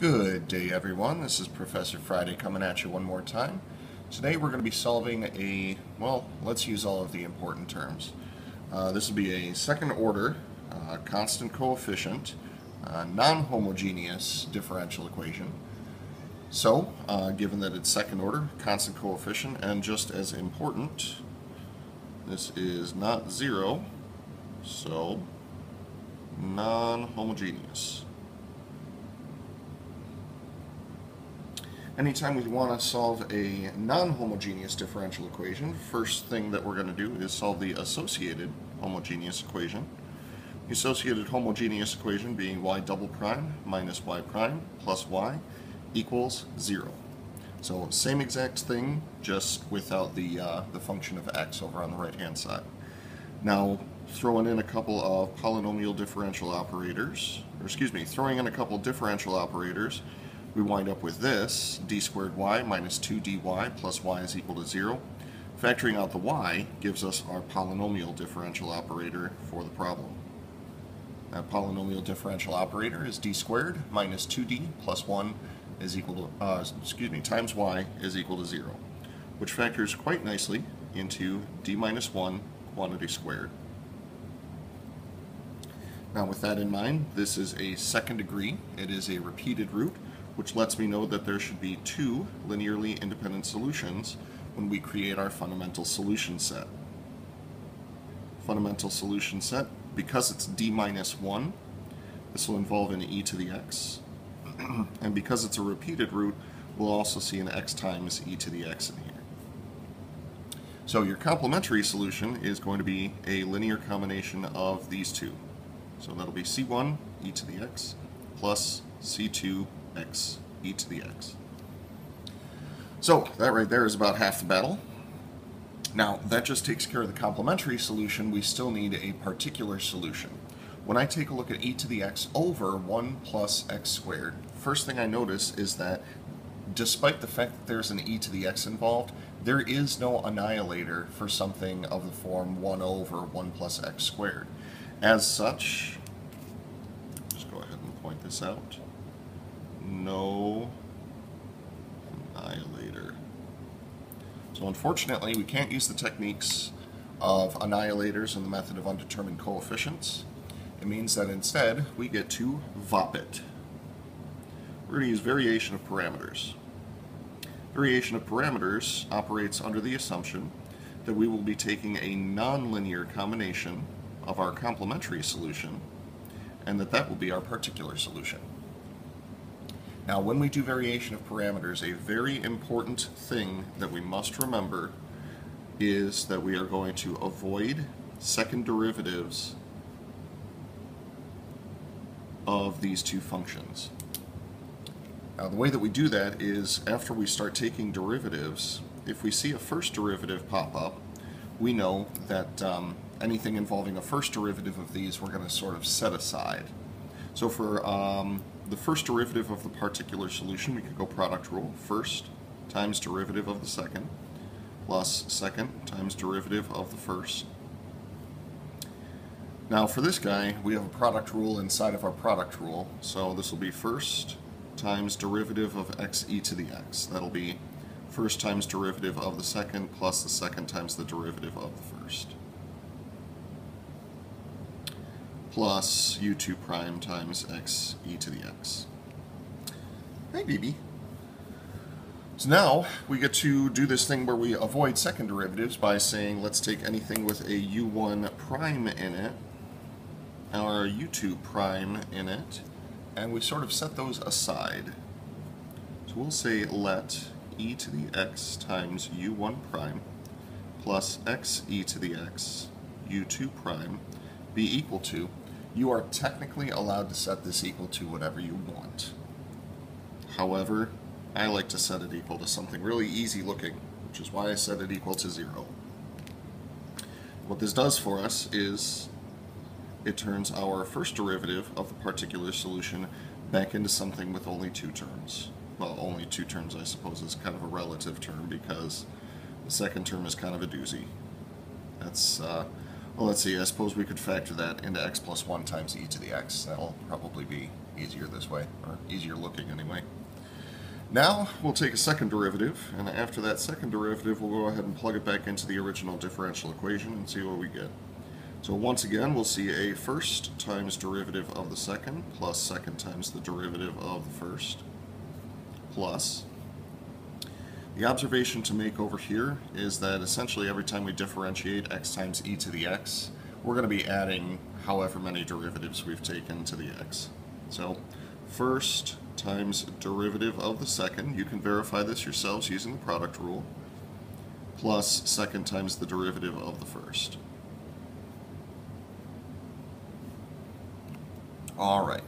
Good day everyone, this is Professor Friday coming at you one more time. Today we're going to be solving a, well, let's use all of the important terms. Uh, this will be a second order, uh, constant coefficient, uh, non-homogeneous differential equation. So, uh, given that it's second order, constant coefficient, and just as important, this is not zero, so non-homogeneous. Anytime we want to solve a non-homogeneous differential equation, first thing that we're going to do is solve the associated homogeneous equation. The associated homogeneous equation being y double prime minus y prime plus y equals 0. So same exact thing, just without the, uh, the function of x over on the right hand side. Now, throwing in a couple of polynomial differential operators, or excuse me, throwing in a couple differential operators, we wind up with this, d squared y minus 2dy plus y is equal to 0. Factoring out the y gives us our polynomial differential operator for the problem. That polynomial differential operator is d squared minus 2d plus 1 is equal to, uh, excuse me, times y is equal to 0, which factors quite nicely into d minus 1 quantity squared. Now with that in mind, this is a second degree. It is a repeated root, which lets me know that there should be two linearly independent solutions when we create our fundamental solution set. Fundamental solution set, because it's d minus 1, this will involve an e to the x. and because it's a repeated root, we'll also see an x times e to the x in here. So your complementary solution is going to be a linear combination of these two. So that'll be c1 e to the x plus c2 x e to the x. So that right there is about half the battle. Now that just takes care of the complementary solution. We still need a particular solution. When I take a look at e to the x over 1 plus x squared, first thing I notice is that despite the fact that there's an e to the x involved, there is no annihilator for something of the form 1 over 1 plus x squared. As such, just go ahead and point this out no annihilator. So unfortunately, we can't use the techniques of annihilators in the method of undetermined coefficients. It means that instead, we get to VOP it. We're going to use variation of parameters. Variation of parameters operates under the assumption that we will be taking a nonlinear combination of our complementary solution and that that will be our particular solution. Now when we do variation of parameters, a very important thing that we must remember is that we are going to avoid second derivatives of these two functions. Now the way that we do that is after we start taking derivatives, if we see a first derivative pop up, we know that um, anything involving a first derivative of these we're going to sort of set aside. So for um, the first derivative of the particular solution, we could go product rule. First times derivative of the second plus second times derivative of the first. Now for this guy, we have a product rule inside of our product rule. So this will be first times derivative of x e to the x. That'll be first times derivative of the second plus the second times the derivative of the first. Plus u2 prime times x e to the x. Hey, baby. So now we get to do this thing where we avoid second derivatives by saying let's take anything with a u1 prime in it, or a u2 prime in it, and we sort of set those aside. So we'll say let e to the x times u1 prime plus x e to the x u2 prime be equal to you are technically allowed to set this equal to whatever you want. However, I like to set it equal to something really easy looking, which is why I set it equal to zero. What this does for us is it turns our first derivative of the particular solution back into something with only two terms. Well, only two terms I suppose is kind of a relative term because the second term is kind of a doozy. That's uh, well, let's see, I suppose we could factor that into x plus 1 times e to the x. That'll probably be easier this way, or easier looking anyway. Now we'll take a second derivative, and after that second derivative we'll go ahead and plug it back into the original differential equation and see what we get. So once again we'll see a first times derivative of the second plus second times the derivative of the first plus the observation to make over here is that essentially every time we differentiate x times e to the x, we're going to be adding however many derivatives we've taken to the x. So first times derivative of the second, you can verify this yourselves using the product rule, plus second times the derivative of the first. All right.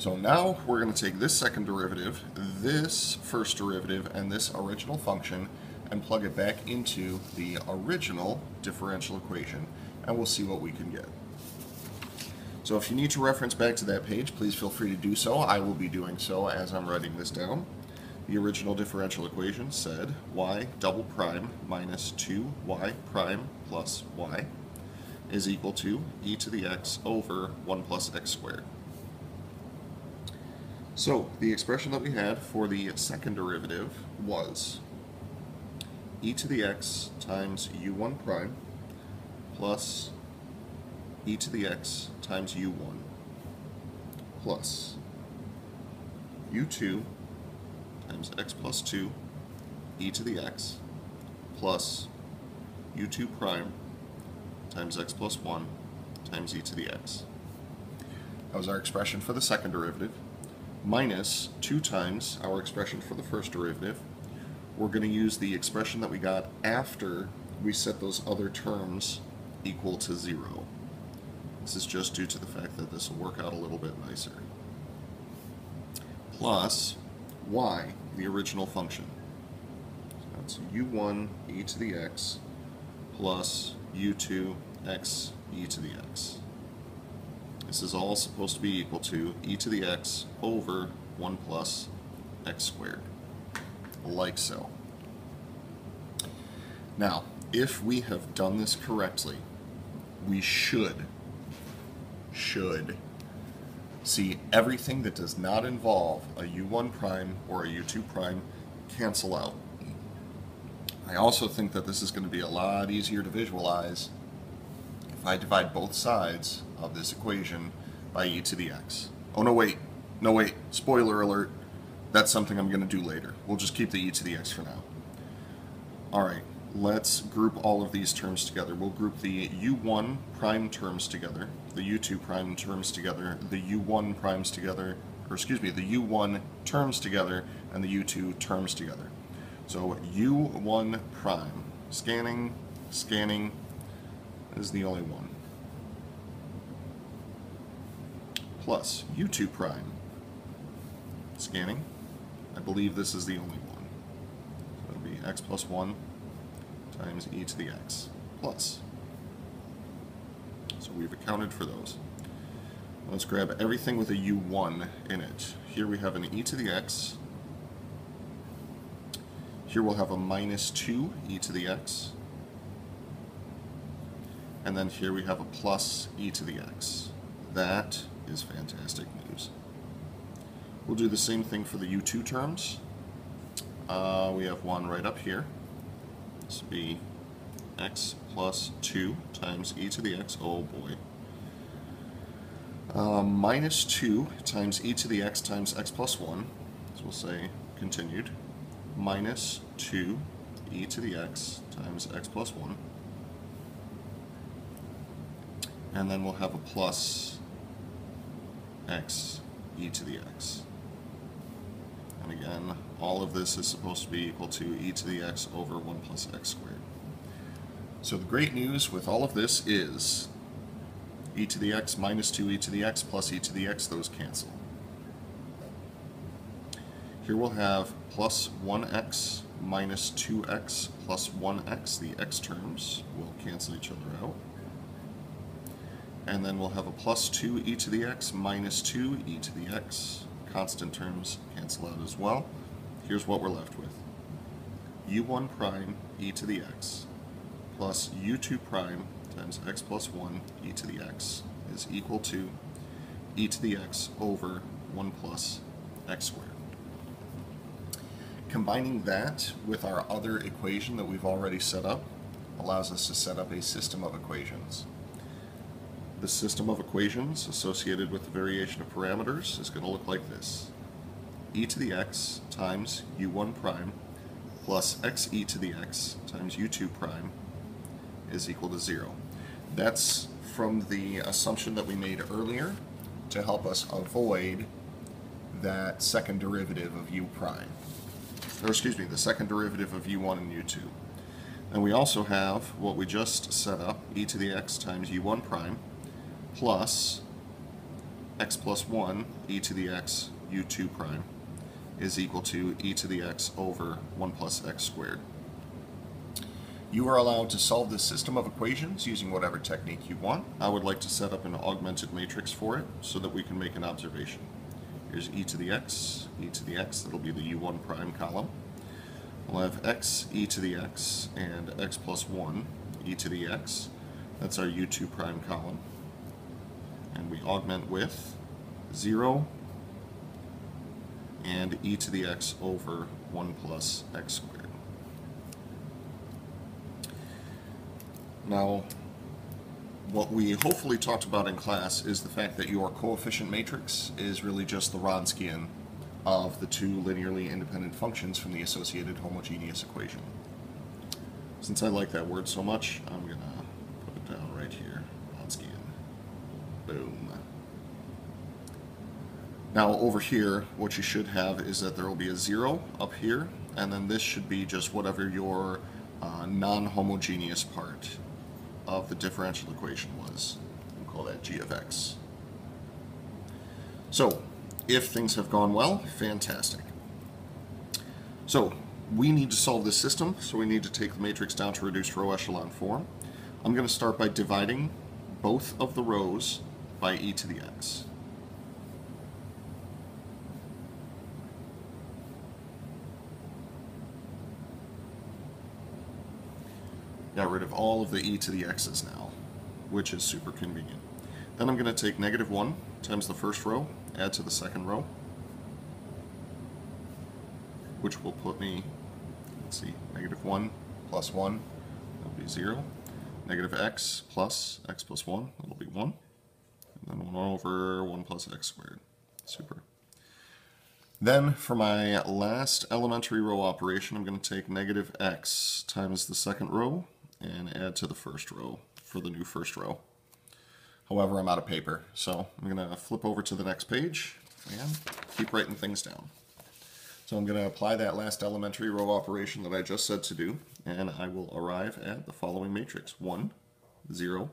So now we're going to take this second derivative, this first derivative, and this original function and plug it back into the original differential equation and we'll see what we can get. So if you need to reference back to that page, please feel free to do so. I will be doing so as I'm writing this down. The original differential equation said y double prime minus 2y prime plus y is equal to e to the x over 1 plus x squared. So the expression that we had for the second derivative was e to the x times u1 prime plus e to the x times u1 plus u2 times x plus 2 e to the x plus u2 prime times x plus 1 times e to the x. That was our expression for the second derivative minus 2 times our expression for the first derivative. We're going to use the expression that we got after we set those other terms equal to 0. This is just due to the fact that this will work out a little bit nicer. Plus y, the original function. So that's u1 e to the x plus u2 x e to the x. This is all supposed to be equal to e to the x over 1 plus x squared, like so. Now, if we have done this correctly, we should, should see everything that does not involve a u1 prime or a u2 prime cancel out. I also think that this is going to be a lot easier to visualize if I divide both sides of this equation by e to the x. Oh no wait, no wait, spoiler alert, that's something I'm going to do later. We'll just keep the e to the x for now. Alright, let's group all of these terms together. We'll group the u1 prime terms together, the u2 prime terms together, the u1 primes together, or excuse me, the u1 terms together, and the u2 terms together. So u1 prime, scanning, scanning, is the only one. Plus U2 prime. Scanning. I believe this is the only one. So it'll be x plus 1 times e to the x plus. So we've accounted for those. Let's grab everything with a u1 in it. Here we have an e to the x. Here we'll have a minus 2 e to the x and then here we have a plus e to the x. That is fantastic news. We'll do the same thing for the u2 terms. Uh, we have one right up here. This will be x plus 2 times e to the x, oh boy. Uh, minus 2 times e to the x times x plus 1, so we'll say continued, minus 2 e to the x times x plus 1 and then we'll have a plus x e to the x. And again, all of this is supposed to be equal to e to the x over 1 plus x squared. So the great news with all of this is e to the x minus 2 e to the x plus e to the x, those cancel. Here we'll have plus 1x minus 2x plus 1x, the x terms will cancel each other out and then we'll have a plus 2 e to the x minus 2 e to the x. Constant terms cancel out as well. Here's what we're left with. u1 prime e to the x plus u2 prime times x plus 1 e to the x is equal to e to the x over 1 plus x squared. Combining that with our other equation that we've already set up allows us to set up a system of equations. The system of equations associated with the variation of parameters is going to look like this. e to the x times u1 prime plus x e to the x times u2 prime is equal to 0. That's from the assumption that we made earlier to help us avoid that second derivative of u prime. Or excuse me, the second derivative of u1 and u2. And we also have what we just set up, e to the x times u1 prime plus x plus 1 e to the x u2 prime is equal to e to the x over 1 plus x squared. You are allowed to solve this system of equations using whatever technique you want. I would like to set up an augmented matrix for it so that we can make an observation. Here's e to the x, e to the x, that'll be the u1 prime column. We'll have x e to the x and x plus 1 e to the x. That's our u2 prime column. And we augment with 0 and e to the x over 1 plus x squared. Now, what we hopefully talked about in class is the fact that your coefficient matrix is really just the Wronskian of the two linearly independent functions from the associated homogeneous equation. Since I like that word so much, I'm going to put it down right here. Boom. Now over here, what you should have is that there will be a zero up here, and then this should be just whatever your uh, non-homogeneous part of the differential equation was. We'll call that g of x. So, if things have gone well, fantastic. So, we need to solve this system, so we need to take the matrix down to reduced row echelon form. I'm going to start by dividing both of the rows by e to the x. Got rid of all of the e to the x's now, which is super convenient. Then I'm going to take negative 1 times the first row, add to the second row, which will put me, let's see, negative 1 plus 1, that'll be 0. Negative x plus x plus 1, that'll be 1. Then 1 over 1 plus x squared. Super. Then for my last elementary row operation, I'm going to take negative x times the second row, and add to the first row for the new first row. However, I'm out of paper, so I'm going to flip over to the next page and keep writing things down. So I'm going to apply that last elementary row operation that I just said to do, and I will arrive at the following matrix. 1, 0,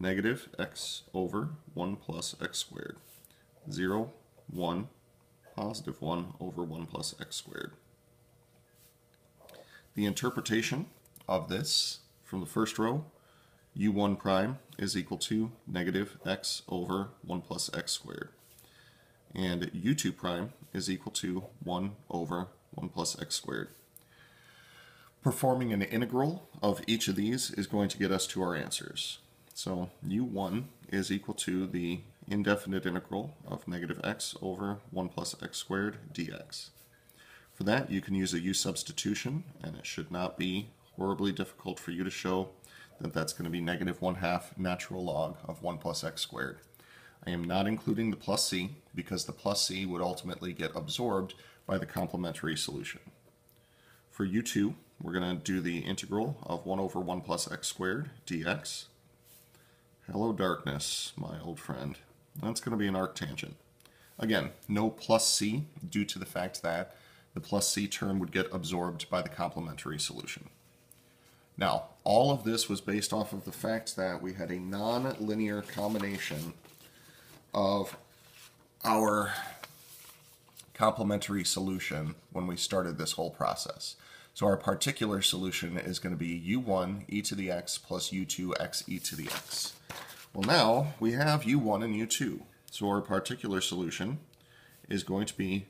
negative x over 1 plus x squared. 0, 1, positive 1 over 1 plus x squared. The interpretation of this from the first row, u1 prime is equal to negative x over 1 plus x squared. And u2 prime is equal to 1 over 1 plus x squared. Performing an integral of each of these is going to get us to our answers. So u1 is equal to the indefinite integral of negative x over 1 plus x squared dx. For that, you can use a u substitution, and it should not be horribly difficult for you to show that that's going to be negative 1 half natural log of 1 plus x squared. I am not including the plus c because the plus c would ultimately get absorbed by the complementary solution. For u2, we're going to do the integral of 1 over 1 plus x squared dx. Hello darkness, my old friend. That's going to be an arctangent. Again, no plus c due to the fact that the plus c term would get absorbed by the complementary solution. Now, all of this was based off of the fact that we had a non-linear combination of our complementary solution when we started this whole process. So our particular solution is going to be u1 e to the x plus u2 x e to the x. Well now we have u1 and u2. So our particular solution is going to be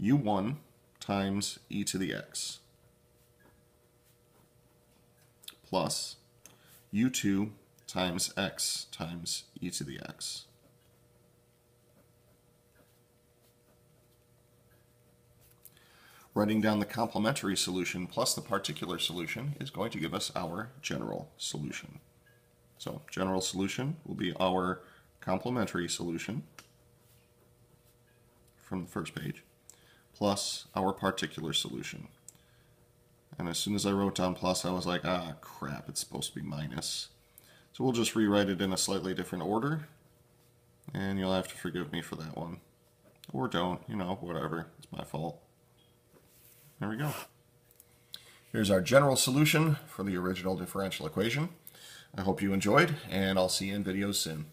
u1 times e to the x. plus u2 times x times e to the x. Writing down the complementary solution plus the particular solution is going to give us our general solution. So general solution will be our complementary solution from the first page plus our particular solution. And as soon as I wrote down plus, I was like, ah, crap, it's supposed to be minus. So we'll just rewrite it in a slightly different order. And you'll have to forgive me for that one. Or don't, you know, whatever. It's my fault. There we go. Here's our general solution for the original differential equation. I hope you enjoyed, and I'll see you in videos soon.